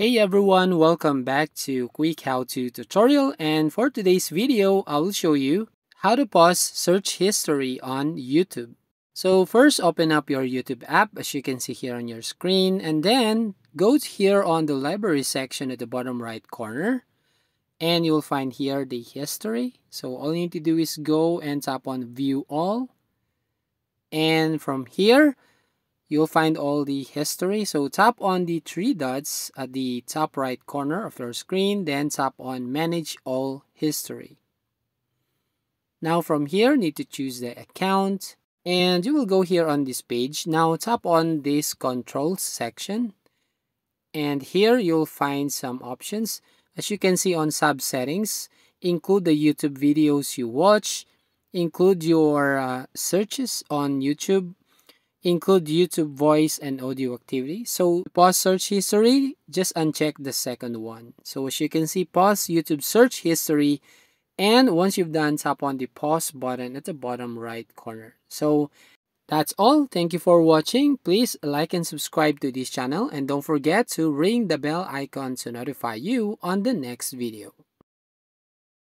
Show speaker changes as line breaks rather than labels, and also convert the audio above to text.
Hey everyone, welcome back to Quick How To tutorial and for today's video, I will show you how to pause search history on YouTube. So first open up your YouTube app as you can see here on your screen and then go to here on the library section at the bottom right corner and you'll find here the history. So all you need to do is go and tap on view all and from here you'll find all the history. So tap on the three dots at the top right corner of your screen, then tap on manage all history. Now from here, need to choose the account and you will go here on this page. Now tap on this controls section and here you'll find some options. As you can see on sub settings, include the YouTube videos you watch, include your uh, searches on YouTube, include YouTube voice and audio activity. So pause search history, just uncheck the second one. So as you can see, pause YouTube search history. And once you've done, tap on the pause button at the bottom right corner. So that's all. Thank you for watching. Please like and subscribe to this channel. And don't forget to ring the bell icon to notify you on the next video.